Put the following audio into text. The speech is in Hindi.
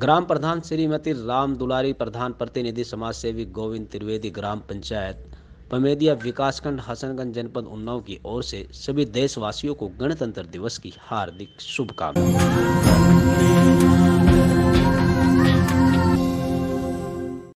ग्राम प्रधान श्रीमती राम दुलारी, प्रधान प्रतिनिधि समाज सेवी गोविंद त्रिवेदी, ग्राम पंचायत पमेदिया विकासखंड हसनगंज जनपद उन्नाव की ओर से सभी देशवासियों को गणतंत्र दिवस की हार्दिक शुभकामनाएँ।